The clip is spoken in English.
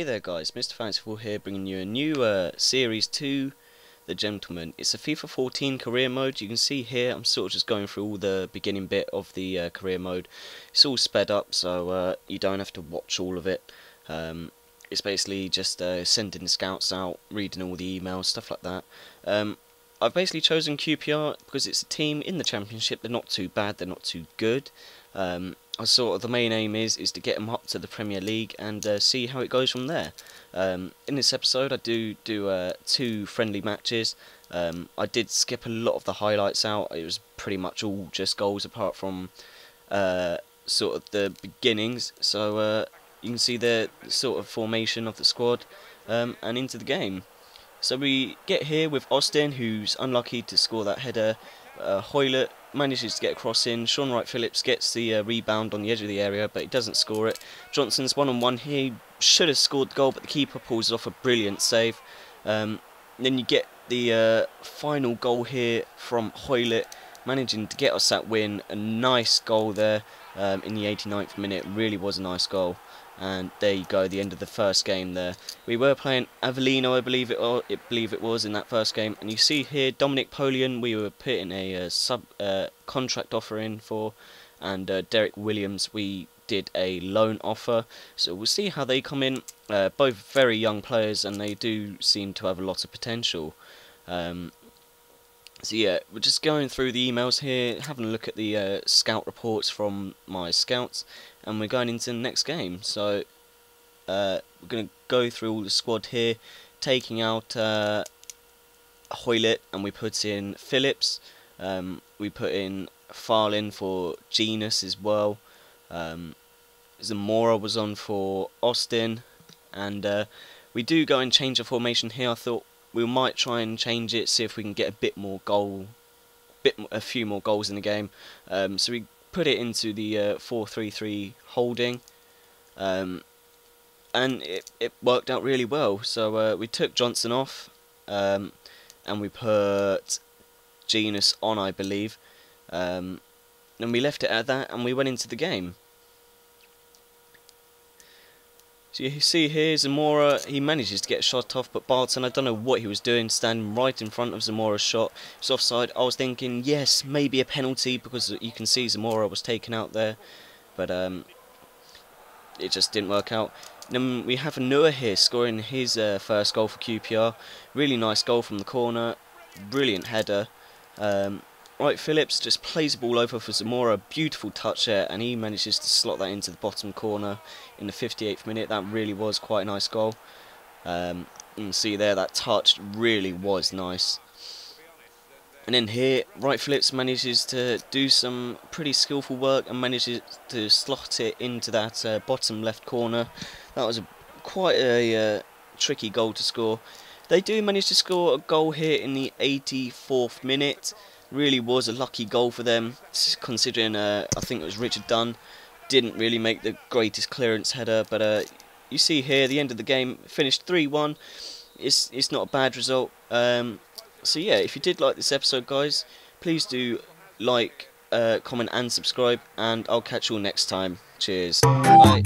there guys, Mr. Fanciful here bringing you a new uh, Series 2, The Gentleman. It's a FIFA 14 career mode, you can see here I'm sort of just going through all the beginning bit of the uh, career mode. It's all sped up so uh, you don't have to watch all of it. Um, it's basically just uh, sending scouts out, reading all the emails, stuff like that. Um, I've basically chosen QPR because it's a team in the Championship, they're not too bad, they're not too good. Um, I sort of the main aim is is to get them up to the Premier League and uh, see how it goes from there. Um, in this episode, I do do uh, two friendly matches. Um, I did skip a lot of the highlights out. It was pretty much all just goals, apart from uh, sort of the beginnings. So uh, you can see the sort of formation of the squad um, and into the game. So we get here with Austin, who's unlucky to score that header. Uh, Hoilett manages to get a cross in. Shaun Wright-Phillips gets the uh, rebound on the edge of the area, but he doesn't score it. Johnson's one on one. He should have scored the goal, but the keeper pulls off a brilliant save. Um, then you get the uh, final goal here from Hoilett, managing to get us that win. A nice goal there um, in the 89th minute. Really was a nice goal. And there you go, the end of the first game there. We were playing Avellino, I believe it, or, I believe it was in that first game. And you see here, Dominic Polian, we were putting a uh, sub uh, contract offer in for, and uh, Derek Williams, we did a loan offer. So we'll see how they come in. Uh, both very young players, and they do seem to have a lot of potential. Um, so yeah, we're just going through the emails here, having a look at the uh, scout reports from my scouts, and we're going into the next game. So uh, we're going to go through all the squad here, taking out uh, Hoilett, and we put in Phillips. Um, we put in Faurlín for Jenas as well. Um, Zamora was on for Austin, and uh, we do go and change the formation here. I thought we might try and change it, see if we can get a bit more goal, bit a few more goals in the game. Um, so we put it into the uh, 4-3-3 holding, um, and it it worked out really well. So uh, we took Johnson off, um, and we put Jenas on, I believe, um, and we left it at that, and we went into the game. So you see here, Zamora, he manages to get shot off, but Barton, I don't know what he was doing, standing right in front of Zamora's shot. It's offside. I was thinking, yes, maybe a penalty, because you can see Zamora was taken out there. But um, it just didn't work out. Then we have Noah here, scoring his uh, first goal for QPR. Really nice goal from the corner. Brilliant header. Um, Wright-Phillips just plays the ball over for Zamora, beautiful touch there, and he manages to slot that into the bottom corner in the 58th minute. That really was quite a nice goal. Um, you can see there that touch really was nice. And then here, Wright-Phillips manages to do some pretty skillful work and manages to slot it into that uh, bottom left corner. That was a, quite a uh, tricky goal to score. They do manage to score a goal here in the 84th minute really was a lucky goal for them, considering uh, I think it was Richard Dunne. Didn't really make the greatest clearance header, but uh, you see here the end of the game finished 3-1. It's it's not a bad result. Um, so yeah, if you did like this episode, guys, please do like, uh, comment, and subscribe, and I'll catch you all next time. Cheers. Bye.